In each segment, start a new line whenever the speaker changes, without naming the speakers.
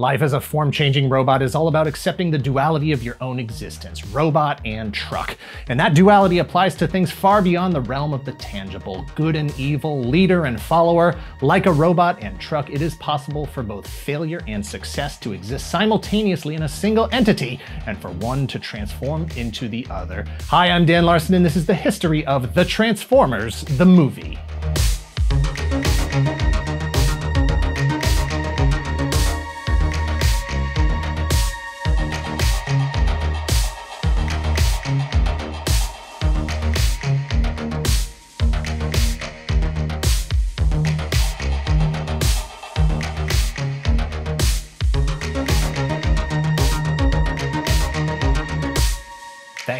Life as a form-changing robot is all about accepting the duality of your own existence, robot and truck. And that duality applies to things far beyond the realm of the tangible, good and evil, leader and follower. Like a robot and truck, it is possible for both failure and success to exist simultaneously in a single entity, and for one to transform into the other. Hi, I'm Dan Larson, and this is the history of The Transformers, the movie.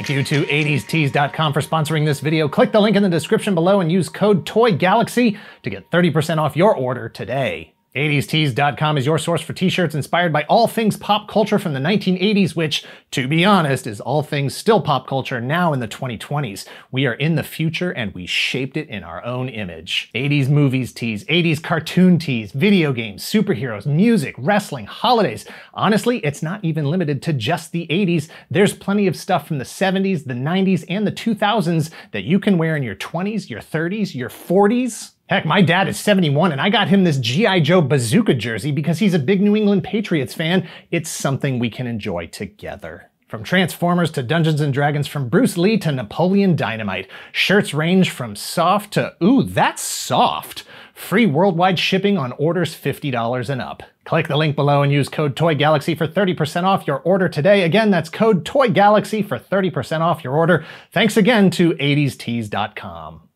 Thank you to 80stees.com for sponsoring this video. Click the link in the description below and use code TOYGALAXY to get 30% off your order today. 80stees.com is your source for t-shirts inspired by all things pop culture from the 1980s, which, to be honest, is all things still pop culture now in the 2020s. We are in the future and we shaped it in our own image. 80s movies tees, 80s cartoon tees, video games, superheroes, music, wrestling, holidays. Honestly, it's not even limited to just the 80s. There's plenty of stuff from the 70s, the 90s, and the 2000s that you can wear in your 20s, your 30s, your 40s. Heck, my dad is 71 and I got him this G.I. Joe bazooka jersey because he's a big New England Patriots fan. It's something we can enjoy together. From Transformers to Dungeons and Dragons, from Bruce Lee to Napoleon Dynamite, shirts range from soft to, ooh, that's soft. Free worldwide shipping on orders $50 and up. Click the link below and use code TOYGALAXY for 30% off your order today. Again, that's code TOYGALAXY for 30% off your order. Thanks again to 80stees.com.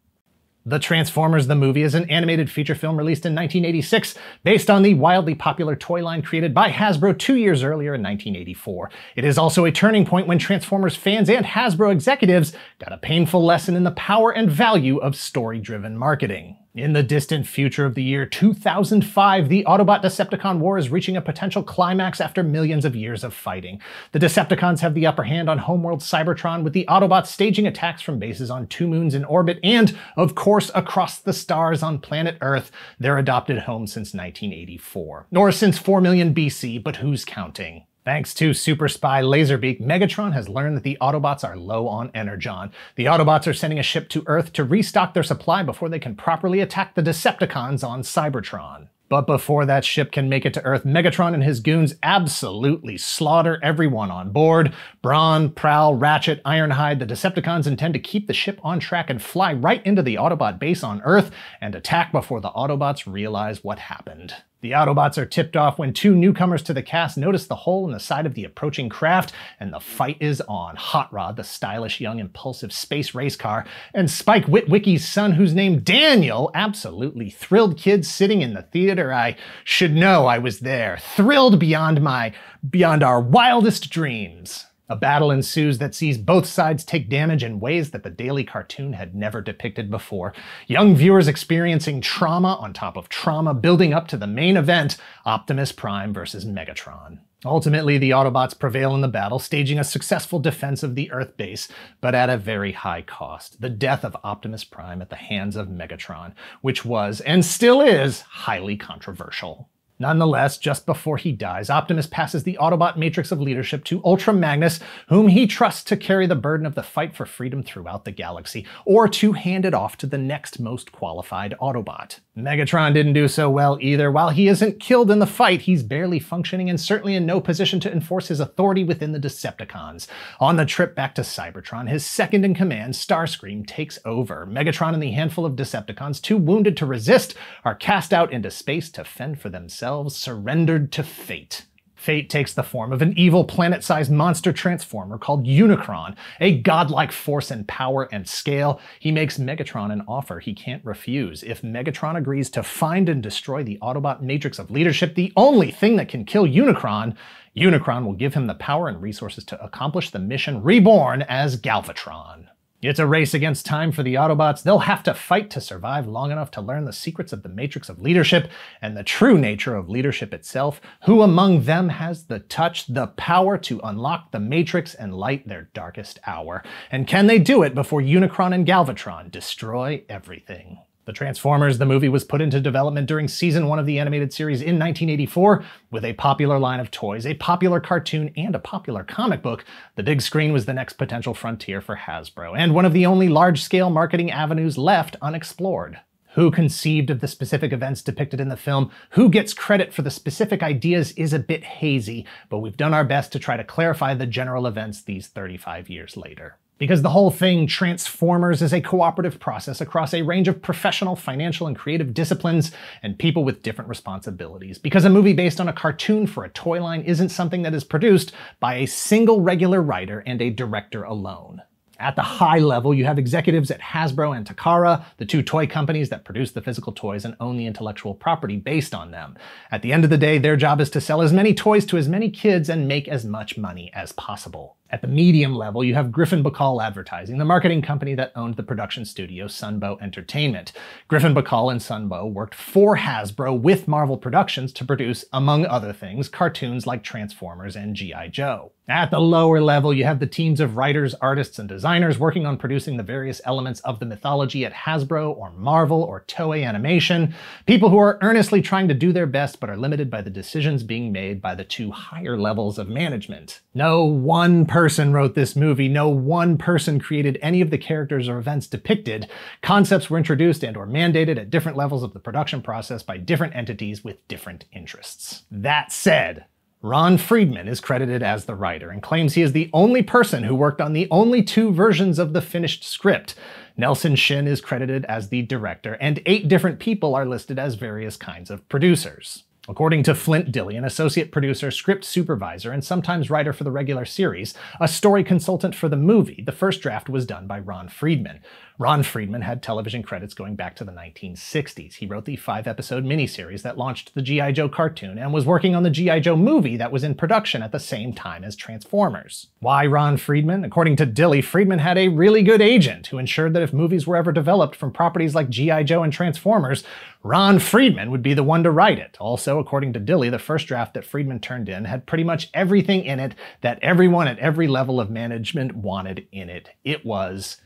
The Transformers the Movie is an animated feature film released in 1986 based on the wildly popular toy line created by Hasbro two years earlier in 1984. It is also a turning point when Transformers fans and Hasbro executives got a painful lesson in the power and value of story-driven marketing. In the distant future of the year 2005, the Autobot Decepticon war is reaching a potential climax after millions of years of fighting. The Decepticons have the upper hand on homeworld Cybertron, with the Autobots staging attacks from bases on two moons in orbit and, of course, across the stars on planet Earth, their adopted home since 1984. Or since 4 million BC, but who's counting? Thanks to super spy Laserbeak, Megatron has learned that the Autobots are low on Energon. The Autobots are sending a ship to Earth to restock their supply before they can properly attack the Decepticons on Cybertron. But before that ship can make it to Earth, Megatron and his goons absolutely slaughter everyone on board. Brawn, Prowl, Ratchet, Ironhide, the Decepticons intend to keep the ship on track and fly right into the Autobot base on Earth and attack before the Autobots realize what happened. The Autobots are tipped off when two newcomers to the cast notice the hole in the side of the approaching craft, and the fight is on. Hot Rod, the stylish, young, impulsive space race car, and Spike Witwicky's son, who's named Daniel, absolutely thrilled kids sitting in the theater. I should know I was there, thrilled beyond my, beyond our wildest dreams. A battle ensues that sees both sides take damage in ways that the daily cartoon had never depicted before. Young viewers experiencing trauma on top of trauma, building up to the main event Optimus Prime versus Megatron. Ultimately, the Autobots prevail in the battle, staging a successful defense of the Earth base, but at a very high cost the death of Optimus Prime at the hands of Megatron, which was, and still is, highly controversial. Nonetheless, just before he dies, Optimus passes the Autobot matrix of leadership to Ultra Magnus, whom he trusts to carry the burden of the fight for freedom throughout the galaxy, or to hand it off to the next most qualified Autobot. Megatron didn't do so well either. While he isn't killed in the fight, he's barely functioning and certainly in no position to enforce his authority within the Decepticons. On the trip back to Cybertron, his second in command, Starscream, takes over. Megatron and the handful of Decepticons, too wounded to resist, are cast out into space to fend for themselves surrendered to fate. Fate takes the form of an evil planet-sized monster transformer called Unicron, a godlike force in power and scale. He makes Megatron an offer he can't refuse. If Megatron agrees to find and destroy the Autobot matrix of leadership, the only thing that can kill Unicron, Unicron will give him the power and resources to accomplish the mission reborn as Galvatron. It's a race against time for the Autobots. They'll have to fight to survive long enough to learn the secrets of the matrix of leadership and the true nature of leadership itself. Who among them has the touch, the power to unlock the matrix and light their darkest hour? And can they do it before Unicron and Galvatron destroy everything? The Transformers, the movie, was put into development during season one of the animated series in 1984 with a popular line of toys, a popular cartoon, and a popular comic book. The big screen was the next potential frontier for Hasbro, and one of the only large scale marketing avenues left unexplored. Who conceived of the specific events depicted in the film, who gets credit for the specific ideas is a bit hazy, but we've done our best to try to clarify the general events these 35 years later. Because the whole thing, Transformers, is a cooperative process across a range of professional, financial, and creative disciplines and people with different responsibilities. Because a movie based on a cartoon for a toy line isn't something that is produced by a single regular writer and a director alone. At the high level, you have executives at Hasbro and Takara, the two toy companies that produce the physical toys and own the intellectual property based on them. At the end of the day, their job is to sell as many toys to as many kids and make as much money as possible. At the medium level, you have Griffin Bacall Advertising, the marketing company that owned the production studio Sunbow Entertainment. Griffin Bacall and Sunbow worked for Hasbro with Marvel Productions to produce, among other things, cartoons like Transformers and G.I. Joe. At the lower level, you have the teams of writers, artists, and designers working on producing the various elements of the mythology at Hasbro or Marvel or Toei Animation, people who are earnestly trying to do their best but are limited by the decisions being made by the two higher levels of management. No one person person wrote this movie. No one person created any of the characters or events depicted. Concepts were introduced and or mandated at different levels of the production process by different entities with different interests. That said, Ron Friedman is credited as the writer and claims he is the only person who worked on the only two versions of the finished script. Nelson Shin is credited as the director, and eight different people are listed as various kinds of producers. According to Flint Dille, an associate producer, script supervisor, and sometimes writer for the regular series, a story consultant for the movie, the first draft was done by Ron Friedman. Ron Friedman had television credits going back to the 1960s. He wrote the five episode miniseries that launched the G.I. Joe cartoon and was working on the G.I. Joe movie that was in production at the same time as Transformers. Why Ron Friedman? According to Dille, Friedman had a really good agent who ensured that if movies were ever developed from properties like G.I. Joe and Transformers, Ron Friedman would be the one to write it. Also, according to Dille, the first draft that Friedman turned in had pretty much everything in it that everyone at every level of management wanted in it. It was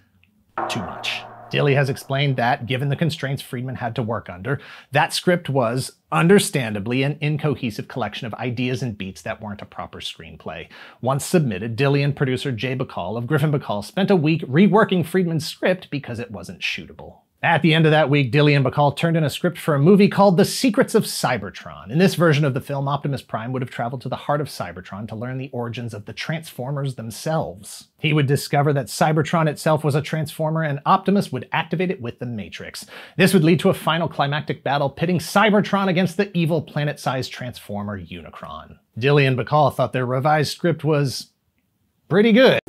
too much. Dille has explained that, given the constraints Friedman had to work under, that script was, understandably, an incohesive collection of ideas and beats that weren't a proper screenplay. Once submitted, Dille and producer Jay Bacall of Griffin Bacall spent a week reworking Friedman's script because it wasn't shootable. At the end of that week, Dille and Bacall turned in a script for a movie called The Secrets of Cybertron. In this version of the film, Optimus Prime would have traveled to the heart of Cybertron to learn the origins of the Transformers themselves. He would discover that Cybertron itself was a Transformer, and Optimus would activate it with the Matrix. This would lead to a final climactic battle pitting Cybertron against the evil planet-sized Transformer Unicron. Dille and Bacall thought their revised script was pretty good.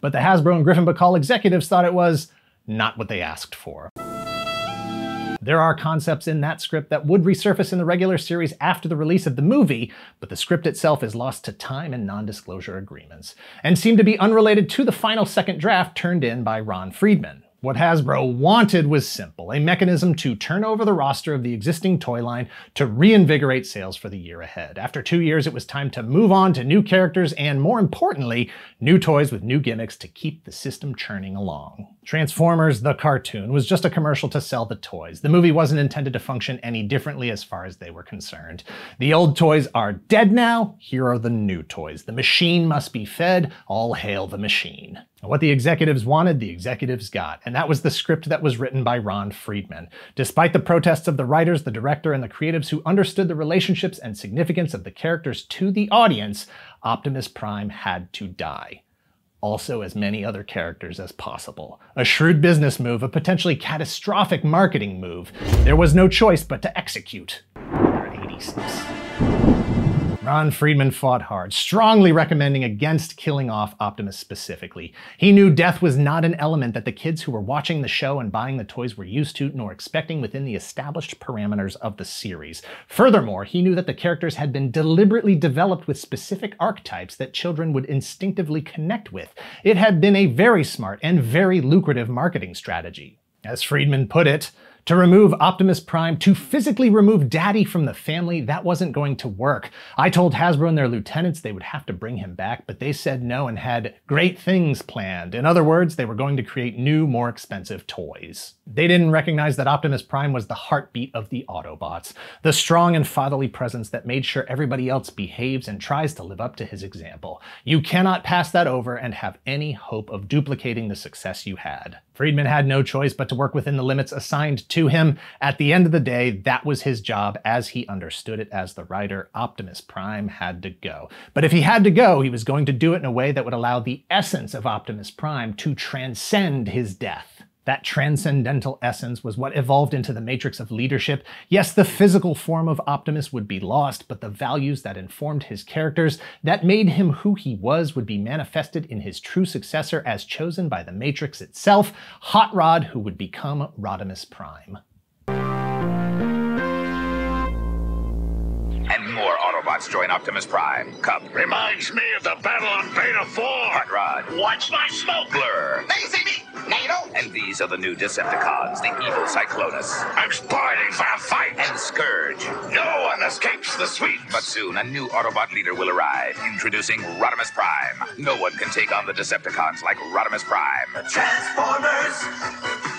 But the Hasbro and Griffin Bacall executives thought it was not what they asked for. There are concepts in that script that would resurface in the regular series after the release of the movie, but the script itself is lost to time and non-disclosure agreements, and seem to be unrelated to the final second draft turned in by Ron Friedman. What Hasbro wanted was simple, a mechanism to turn over the roster of the existing toy line to reinvigorate sales for the year ahead. After two years, it was time to move on to new characters and, more importantly, new toys with new gimmicks to keep the system churning along. Transformers the cartoon was just a commercial to sell the toys. The movie wasn't intended to function any differently as far as they were concerned. The old toys are dead now, here are the new toys. The machine must be fed, all hail the machine. What the executives wanted, the executives got, and that was the script that was written by Ron Friedman. Despite the protests of the writers, the director, and the creatives who understood the relationships and significance of the characters to the audience, Optimus Prime had to die. Also, as many other characters as possible. A shrewd business move, a potentially catastrophic marketing move. There was no choice but to execute. 86. Ron Friedman fought hard, strongly recommending against killing off Optimus specifically. He knew death was not an element that the kids who were watching the show and buying the toys were used to, nor expecting within the established parameters of the series. Furthermore, he knew that the characters had been deliberately developed with specific archetypes that children would instinctively connect with. It had been a very smart and very lucrative marketing strategy. As Friedman put it, To remove Optimus Prime, to physically remove Daddy from the family, that wasn't going to work. I told Hasbro and their lieutenants they would have to bring him back, but they said no and had great things planned. In other words, they were going to create new, more expensive toys. They didn't recognize that Optimus Prime was the heartbeat of the Autobots, the strong and fatherly presence that made sure everybody else behaves and tries to live up to his example. You cannot pass that over and have any hope of duplicating the success you had. Friedman had no choice but to work within the limits assigned to him. At the end of the day, that was his job as he understood it as the writer. Optimus Prime had to go. But if he had to go, he was going to do it in a way that would allow the essence of Optimus Prime to transcend his death. That transcendental essence was what evolved into the matrix of leadership. Yes, the physical form of Optimus would be lost, but the values that informed his characters, that made him who he was, would be manifested in his true successor as chosen by the Matrix itself, Hot Rod, who would become Rodimus Prime.
And more Autobots join Optimus Prime. Kup.
Reminds me of the battle on Beta 4.
Hot Rod.
Watch my smoke.
Blur.
Now you see me? Now you don't.
And these are the new Decepticons, the evil Cyclonus.
I'm spoiling for a fight.
And Scourge.
No one escapes the sweep.
But soon, a new Autobot leader will arrive, introducing Rodimus Prime. No one can take on the Decepticons like Rodimus Prime.
Transformers.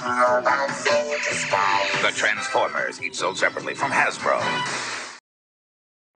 Robots in disguise.
The Transformers, each sold separately from Hasbro.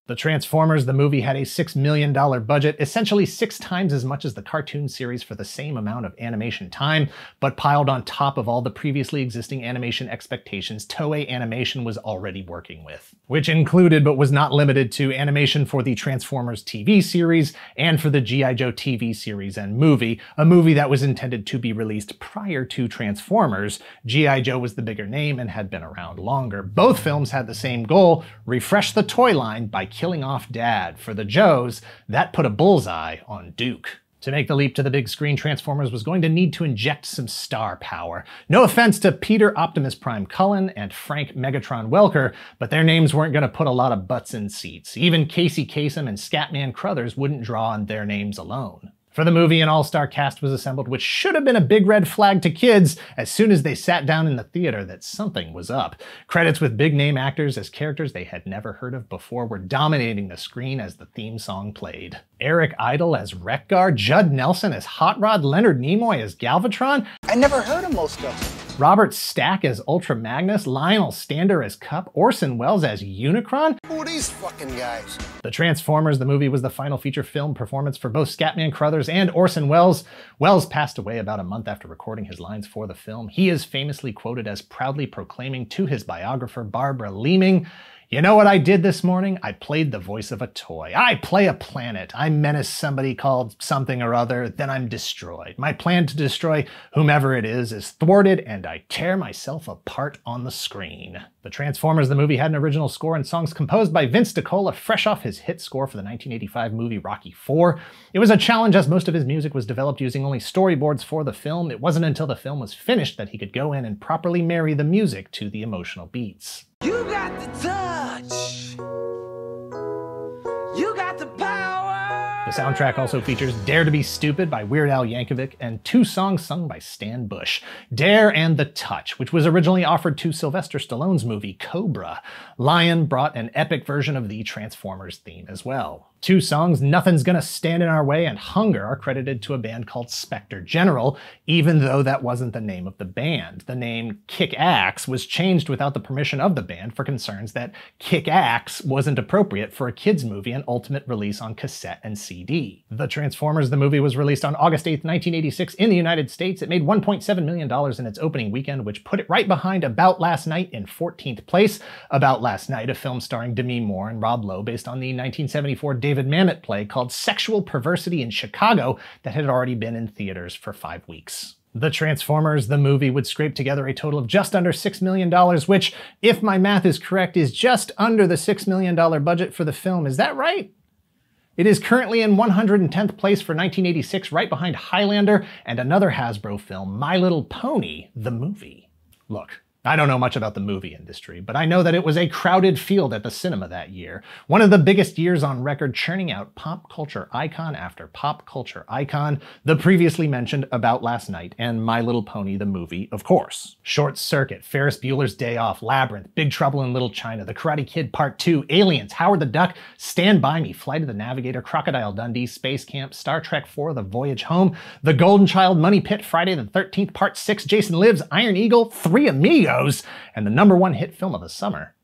The Transformers, the movie, had a $6 million budget, essentially six times as much as the cartoon series for the same amount of animation time, but piled on top of all the previously existing animation expectations Toei Animation was already working with. Which included, but was not limited to, animation for the Transformers TV series and for the G.I. Joe TV series and movie, a movie that was intended to be released prior to Transformers. G.I. Joe was the bigger name and had been around longer. Both films had the same goal, refresh the toy line by killing off Dad. For the Joes, that put a bullseye on Duke. To make the leap to the big screen, Transformers was going to need to inject some star power. No offense to Peter Optimus Prime Cullen and Frank Megatron Welker, but their names weren't going to put a lot of butts in seats. Even Casey Kasem and Scatman Crothers wouldn't draw on their names alone. For the movie, an all-star cast was assembled, which should have been a big red flag to kids as soon as they sat down in the theater that something was up. Credits with big-name actors as characters they had never heard of before were dominating the screen as the theme song played. Eric Idle as Wreck-Gar, Judd Nelson as Hot Rod, Leonard Nimoy as Galvatron,
I never heard of most of them.
Robert Stack as Ultra Magnus, Lionel Stander as Kup, Orson Welles as Unicron.
Who are these fucking guys?
The Transformers, the movie, was the final feature film performance for both Scatman Crothers and Orson Welles. Welles passed away about a month after recording his lines for the film. He is famously quoted as proudly proclaiming to his biographer, Barbara Leaming, you know what I did this morning? I played the voice of a toy. I play a planet. I menace somebody called something or other, then I'm destroyed. My plan to destroy whomever it is is thwarted, and I tear myself apart on the screen. The Transformers the movie had an original score and songs composed by Vince DiCola, fresh off his hit score for the 1985 movie Rocky IV. It was a challenge as most of his music was developed using only storyboards for the film. It wasn't until the film was finished that he could go in and properly marry the music to the emotional beats.
Touch. You got the power.
The soundtrack also features Dare to Be Stupid by Weird Al Yankovic and two songs sung by Stan Bush, Dare and The Touch, which was originally offered to Sylvester Stallone's movie Cobra. Lion brought an epic version of the Transformers theme as well. Two songs, Nothing's Gonna Stand in Our Way and Hunger, are credited to a band called Spectre General, even though that wasn't the name of the band. The name Kick Axe was changed without the permission of the band for concerns that Kick Axe wasn't appropriate for a kids movie and ultimate release on cassette and CD. The Transformers the movie was released on August 8, 1986 in the United States. It made $1.7 million in its opening weekend, which put it right behind About Last Night in 14th place. About Last Night, a film starring Demi Moore and Rob Lowe based on the 1974 David David Mamet play called Sexual Perversity in Chicago that had already been in theaters for five weeks. The Transformers, the movie, would scrape together a total of just under $6 million, which, if my math is correct, is just under the $6 million budget for the film. Is that right? It is currently in 110th place for 1986, right behind Highlander and another Hasbro film, My Little Pony, the movie. Look, I don't know much about the movie industry, but I know that it was a crowded field at the cinema that year. One of the biggest years on record, churning out pop culture icon after pop culture icon, the previously mentioned About Last Night and My Little Pony the movie, of course. Short Circuit, Ferris Bueller's Day Off, Labyrinth, Big Trouble in Little China, The Karate Kid Part 2, Aliens, Howard the Duck, Stand By Me, Flight of the Navigator, Crocodile Dundee, Space Camp, Star Trek IV, The Voyage Home, The Golden Child, Money Pit, Friday the 13th, Part 6, Jason Lives, Iron Eagle, Three Amigos, and the number one hit film of the summer,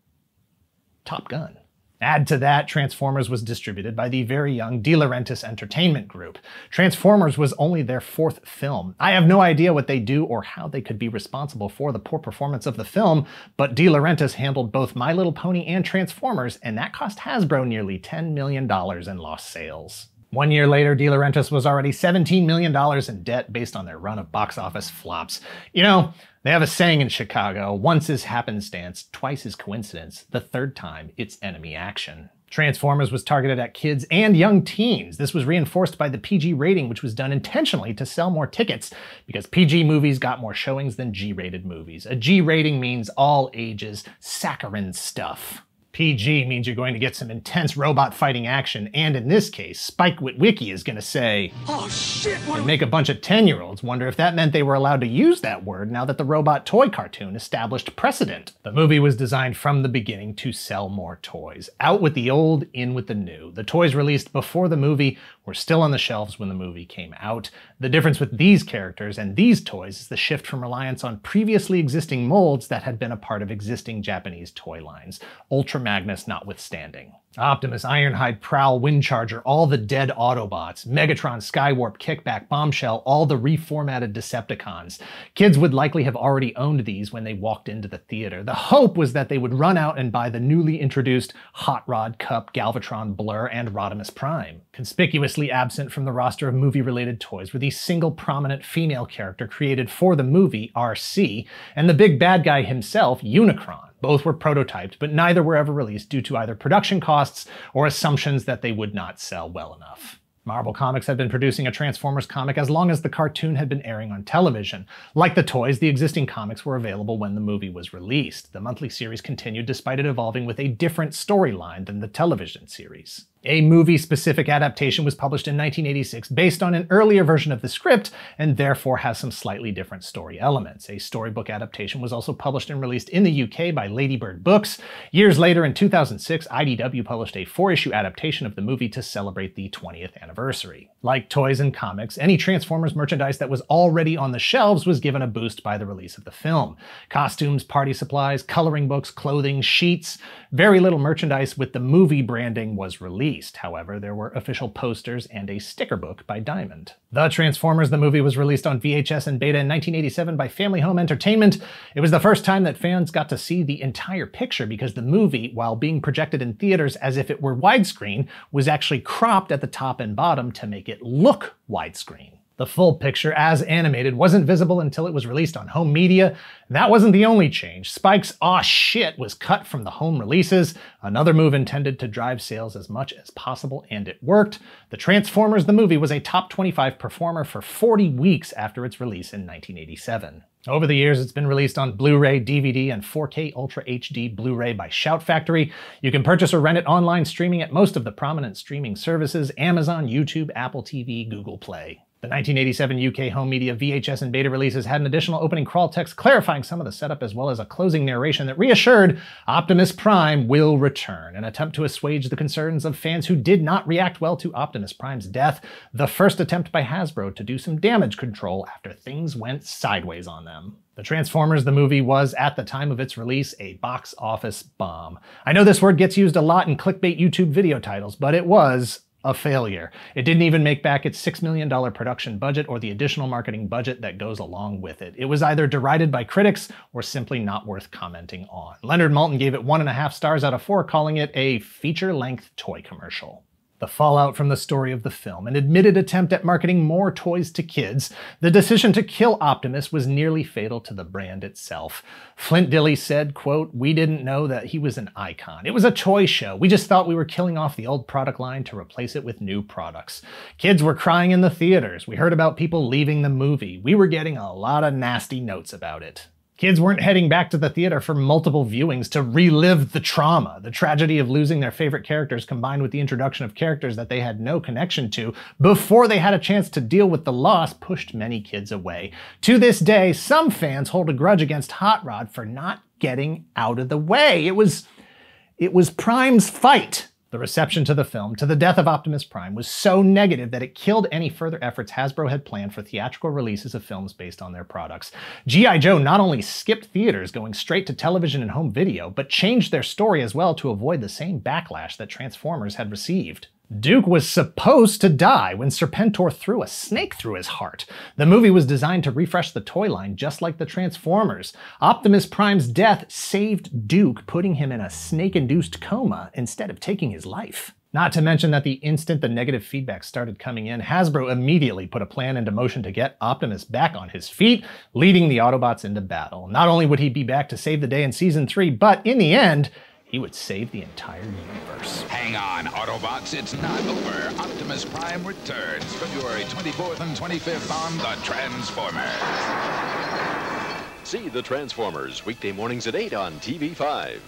Top Gun. Add to that, Transformers was distributed by the very young De Laurentiis Entertainment Group. Transformers was only their fourth film. I have no idea what they do or how they could be responsible for the poor performance of the film, but De Laurentiis handled both My Little Pony and Transformers, and that cost Hasbro nearly $10 million in lost sales. One year later, De Laurentiis was already $17 million in debt based on their run of box office flops. You know, they have a saying in Chicago once is happenstance, twice is coincidence, the third time it's enemy action. Transformers was targeted at kids and young teens. This was reinforced by the PG rating, which was done intentionally to sell more tickets, because PG movies got more showings than G rated movies. A G rating means all ages, saccharine stuff. PG means you're going to get some intense robot fighting action, and in this case, Spike Witwicky is going to say,
Oh shit,
and make a bunch of 10 year olds wonder if that meant they were allowed to use that word now that the robot toy cartoon established precedent. The movie was designed from the beginning to sell more toys. Out with the old, in with the new. The toys released before the movie were still on the shelves when the movie came out. The difference with these characters and these toys is the shift from reliance on previously existing molds that had been a part of existing Japanese toy lines. Ultra Magnus notwithstanding. Optimus, Ironhide, Prowl, Windcharger, all the dead Autobots, Megatron, Skywarp, Kickback, Bombshell, all the reformatted Decepticons. Kids would likely have already owned these when they walked into the theater. The hope was that they would run out and buy the newly introduced Hot Rod, Kup, Galvatron, Blur, and Rodimus Prime. Conspicuously absent from the roster of movie-related toys were the single prominent female character created for the movie, RC, and the big bad guy himself, Unicron. Both were prototyped, but neither were ever released due to either production costs or assumptions that they would not sell well enough. Marvel Comics had been producing a Transformers comic as long as the cartoon had been airing on television. Like the toys, the existing comics were available when the movie was released. The monthly series continued despite it evolving with a different storyline than the television series. A movie specific adaptation was published in 1986 based on an earlier version of the script and therefore has some slightly different story elements. A storybook adaptation was also published and released in the UK by Ladybird Books. Years later, in 2006, IDW published a four issue adaptation of the movie to celebrate the 20th anniversary. Like toys and comics, any Transformers merchandise that was already on the shelves was given a boost by the release of the film. Costumes, party supplies, coloring books, clothing, sheets, very little merchandise with the movie branding was released. However, there were official posters and a sticker book by Diamond. The Transformers the movie was released on VHS and beta in 1987 by Family Home Entertainment. It was the first time that fans got to see the entire picture because the movie, while being projected in theaters as if it were widescreen, was actually cropped at the top and bottom to make it look widescreen. The full picture, as animated, wasn't visible until it was released on home media. That wasn't the only change. Spike's aw shit was cut from the home releases, another move intended to drive sales as much as possible, and it worked. The Transformers the movie was a top 25 performer for 40 weeks after its release in 1987. Over the years, it's been released on Blu-ray, DVD, and 4K Ultra HD Blu-ray by Shout Factory. You can purchase or rent it online streaming at most of the prominent streaming services, Amazon, YouTube, Apple TV, Google Play. The 1987 UK home media VHS and beta releases had an additional opening crawl text clarifying some of the setup as well as a closing narration that reassured Optimus Prime will return, an attempt to assuage the concerns of fans who did not react well to Optimus Prime's death, the first attempt by Hasbro to do some damage control after things went sideways on them. The Transformers the movie was, at the time of its release, a box office bomb. I know this word gets used a lot in clickbait YouTube video titles, but it was a failure. It didn't even make back its $6 million production budget or the additional marketing budget that goes along with it. It was either derided by critics or simply not worth commenting on. Leonard Maltin gave it one and a half stars out of four, calling it a feature-length toy commercial the fallout from the story of the film, an admitted attempt at marketing more toys to kids, the decision to kill Optimus was nearly fatal to the brand itself. Flint Dille said, quote, We didn't know that he was an icon. It was a toy show. We just thought we were killing off the old product line to replace it with new products. Kids were crying in the theaters. We heard about people leaving the movie. We were getting a lot of nasty notes about it. Kids weren't heading back to the theater for multiple viewings to relive the trauma, the tragedy of losing their favorite characters combined with the introduction of characters that they had no connection to before they had a chance to deal with the loss pushed many kids away. To this day, some fans hold a grudge against Hot Rod for not getting out of the way. It was it was Prime's fight the reception to the film, to the death of Optimus Prime, was so negative that it killed any further efforts Hasbro had planned for theatrical releases of films based on their products. G.I. Joe not only skipped theaters, going straight to television and home video, but changed their story as well to avoid the same backlash that Transformers had received. Duke was supposed to die when Serpentor threw a snake through his heart. The movie was designed to refresh the toy line just like the Transformers. Optimus Prime's death saved Duke, putting him in a snake-induced coma instead of taking his life. Not to mention that the instant the negative feedback started coming in, Hasbro immediately put a plan into motion to get Optimus back on his feet, leading the Autobots into battle. Not only would he be back to save the day in Season 3, but in the end, he would save the entire universe.
Hang on, Autobots, it's not over. Optimus Prime returns February 24th and 25th on The Transformers.
See The Transformers, weekday mornings at 8 on TV5.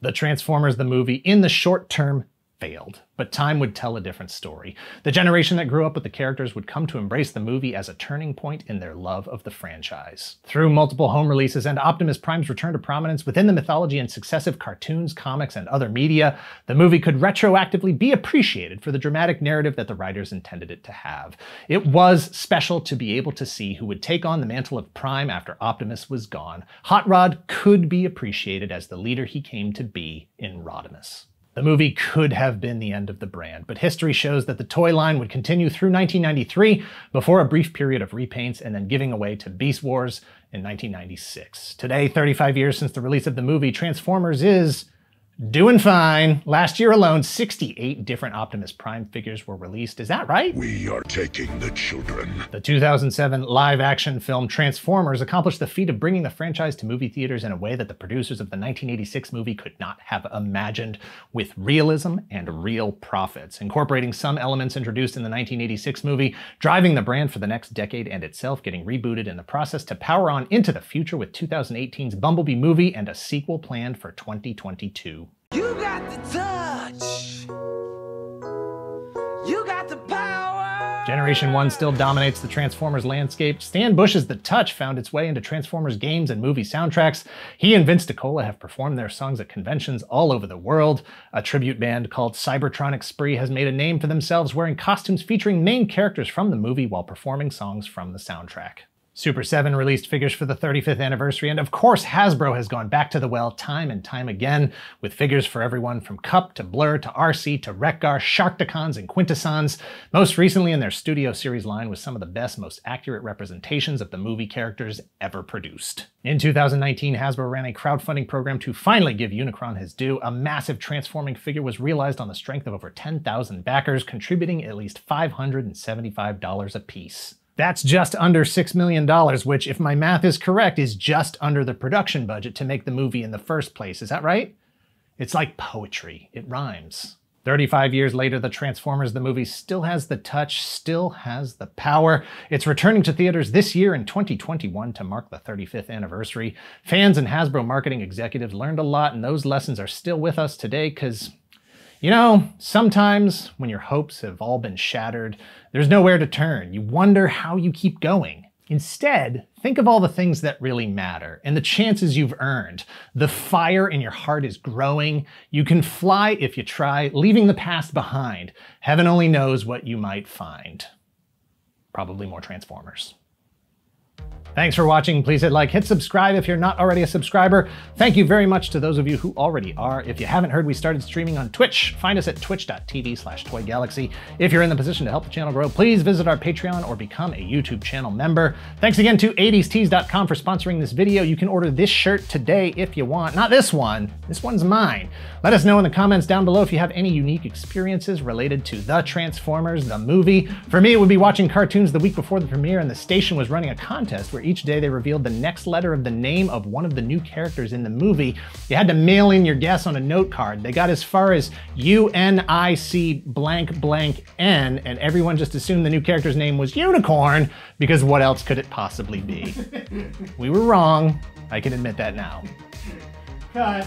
The Transformers the movie, in the short term, failed, but time would tell a different story. The generation that grew up with the characters would come to embrace the movie as a turning point in their love of the franchise. Through multiple home releases and Optimus Prime's return to prominence within the mythology and successive cartoons, comics, and other media, the movie could retroactively be appreciated for the dramatic narrative that the writers intended it to have. It was special to be able to see who would take on the mantle of Prime after Optimus was gone. Hot Rod could be appreciated as the leader he came to be in Rodimus. The movie could have been the end of the brand, but history shows that the toy line would continue through 1993 before a brief period of repaints and then giving away to Beast Wars in 1996. Today, 35 years since the release of the movie, Transformers is Doing fine. Last year alone, 68 different Optimus Prime figures were released. Is that right?
We are taking the children.
The 2007 live action film Transformers accomplished the feat of bringing the franchise to movie theaters in a way that the producers of the 1986 movie could not have imagined, with realism and real profits, incorporating some elements introduced in the 1986 movie, driving the brand for the next decade and itself getting rebooted in the process to power on into the future with 2018's Bumblebee movie and a sequel planned for 2022. Generation 1 still dominates the Transformers landscape. Stan Bush's The Touch found its way into Transformers games and movie soundtracks. He and Vince DiCola have performed their songs at conventions all over the world. A tribute band called Cybertronic Spree has made a name for themselves wearing costumes featuring main characters from the movie while performing songs from the soundtrack. Super 7 released figures for the 35th anniversary, and of course, Hasbro has gone back to the well time and time again with figures for everyone from Kup to Blur to RC to Wreck-Gar, Sharkticons, and Quintessons. Most recently in their Studio Series line with some of the best, most accurate representations of the movie characters ever produced. In 2019, Hasbro ran a crowdfunding program to finally give Unicron his due. A massive transforming figure was realized on the strength of over 10,000 backers, contributing at least $575 apiece. That's just under $6 million, which, if my math is correct, is just under the production budget to make the movie in the first place. Is that right? It's like poetry, it rhymes. 35 years later, the Transformers the movie still has the touch, still has the power. It's returning to theaters this year in 2021 to mark the 35th anniversary. Fans and Hasbro marketing executives learned a lot, and those lessons are still with us today because you know, sometimes when your hopes have all been shattered, there's nowhere to turn. You wonder how you keep going. Instead, think of all the things that really matter and the chances you've earned. The fire in your heart is growing. You can fly if you try, leaving the past behind. Heaven only knows what you might find. Probably more Transformers. Thanks for watching. Please hit like, hit subscribe if you're not already a subscriber. Thank you very much to those of you who already are. If you haven't heard, we started streaming on Twitch. Find us at twitch.tv slash toygalaxy. If you're in the position to help the channel grow, please visit our Patreon or become a YouTube channel member. Thanks again to 80stees.com for sponsoring this video. You can order this shirt today if you want. Not this one. This one's mine. Let us know in the comments down below if you have any unique experiences related to The Transformers, the movie. For me, it would be watching cartoons the week before the premiere and the station was running a contest where each day they revealed the next letter of the name of one of the new characters in the movie. You had to mail in your guess on a note card. They got as far as U N I C blank blank N, and everyone just assumed the new character's name was Unicorn because what else could it possibly be? we were wrong. I can admit that now.
Cut.